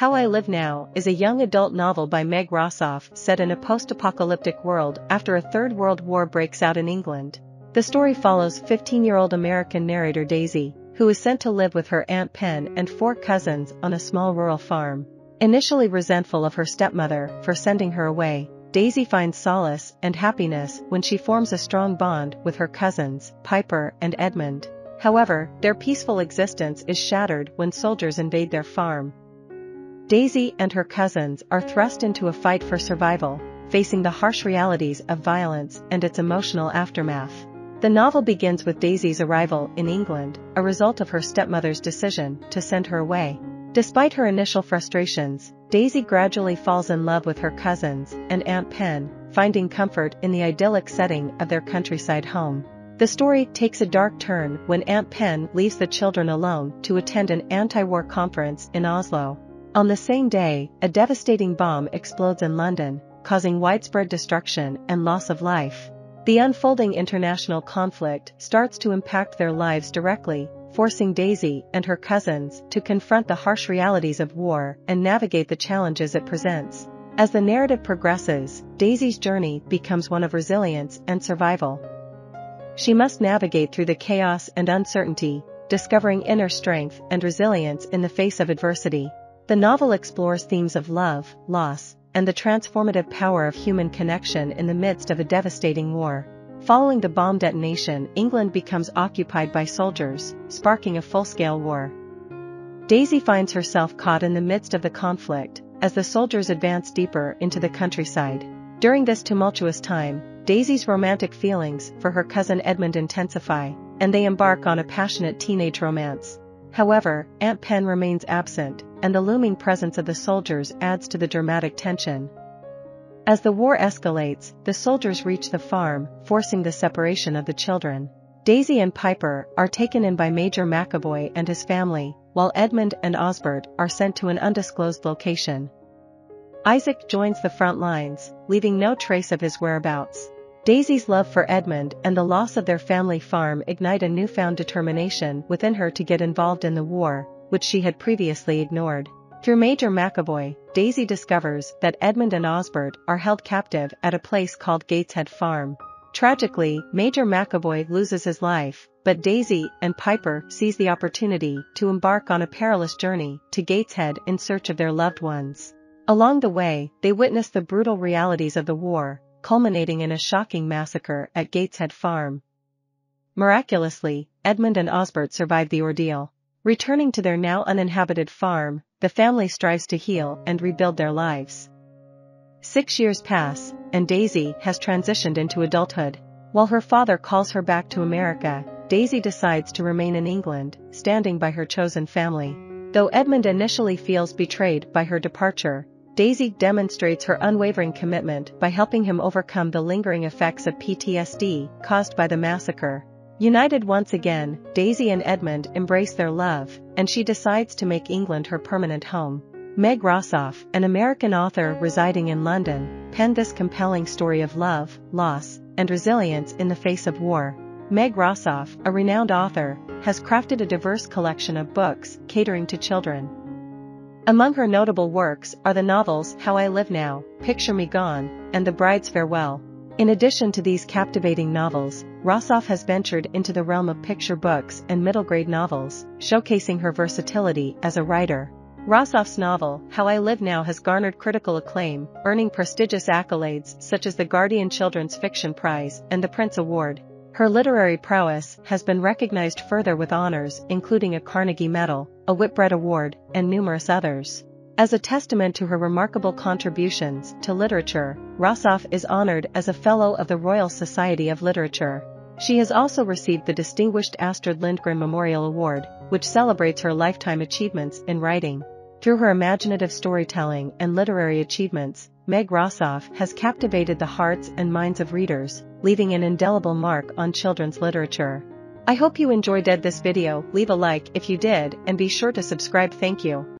How I Live Now is a young adult novel by Meg Rosoff set in a post-apocalyptic world after a Third World War breaks out in England. The story follows 15-year-old American narrator Daisy, who is sent to live with her Aunt Pen and four cousins on a small rural farm. Initially resentful of her stepmother for sending her away, Daisy finds solace and happiness when she forms a strong bond with her cousins, Piper and Edmund. However, their peaceful existence is shattered when soldiers invade their farm, Daisy and her cousins are thrust into a fight for survival, facing the harsh realities of violence and its emotional aftermath. The novel begins with Daisy's arrival in England, a result of her stepmother's decision to send her away. Despite her initial frustrations, Daisy gradually falls in love with her cousins and Aunt Pen, finding comfort in the idyllic setting of their countryside home. The story takes a dark turn when Aunt Pen leaves the children alone to attend an anti-war conference in Oslo. On the same day, a devastating bomb explodes in London, causing widespread destruction and loss of life. The unfolding international conflict starts to impact their lives directly, forcing Daisy and her cousins to confront the harsh realities of war and navigate the challenges it presents. As the narrative progresses, Daisy's journey becomes one of resilience and survival. She must navigate through the chaos and uncertainty, discovering inner strength and resilience in the face of adversity. The novel explores themes of love, loss, and the transformative power of human connection in the midst of a devastating war. Following the bomb detonation, England becomes occupied by soldiers, sparking a full-scale war. Daisy finds herself caught in the midst of the conflict, as the soldiers advance deeper into the countryside. During this tumultuous time, Daisy's romantic feelings for her cousin Edmund intensify, and they embark on a passionate teenage romance. However, Aunt Pen remains absent, and the looming presence of the soldiers adds to the dramatic tension. As the war escalates, the soldiers reach the farm, forcing the separation of the children. Daisy and Piper are taken in by Major McAvoy and his family, while Edmund and Osbert are sent to an undisclosed location. Isaac joins the front lines, leaving no trace of his whereabouts. Daisy's love for Edmund and the loss of their family farm ignite a newfound determination within her to get involved in the war, which she had previously ignored. Through Major McAvoy, Daisy discovers that Edmund and Osbert are held captive at a place called Gateshead Farm. Tragically, Major McAvoy loses his life, but Daisy and Piper seize the opportunity to embark on a perilous journey to Gateshead in search of their loved ones. Along the way, they witness the brutal realities of the war, culminating in a shocking massacre at Gateshead Farm. Miraculously, Edmund and Osbert survive the ordeal. Returning to their now uninhabited farm, the family strives to heal and rebuild their lives. Six years pass, and Daisy has transitioned into adulthood. While her father calls her back to America, Daisy decides to remain in England, standing by her chosen family. Though Edmund initially feels betrayed by her departure, Daisy demonstrates her unwavering commitment by helping him overcome the lingering effects of PTSD caused by the massacre. United once again, Daisy and Edmund embrace their love, and she decides to make England her permanent home. Meg Rosoff, an American author residing in London, penned this compelling story of love, loss, and resilience in the face of war. Meg Rosoff, a renowned author, has crafted a diverse collection of books catering to children. Among her notable works are the novels How I Live Now, Picture Me Gone, and The Bride's Farewell. In addition to these captivating novels, Rosoff has ventured into the realm of picture books and middle-grade novels, showcasing her versatility as a writer. Rosoff's novel, How I Live Now has garnered critical acclaim, earning prestigious accolades such as the Guardian Children's Fiction Prize and the Printz Award. Her literary prowess has been recognized further with honors including a Carnegie Medal, a Whitbread Award, and numerous others. As a testament to her remarkable contributions to literature, Rosoff is honored as a Fellow of the Royal Society of Literature. She has also received the Distinguished Astrid Lindgren Memorial Award, which celebrates her lifetime achievements in writing. Through her imaginative storytelling and literary achievements, Meg Rosoff has captivated the hearts and minds of readers, leaving an indelible mark on children's literature. I hope you enjoyed this video, leave a like if you did and be sure to subscribe thank you.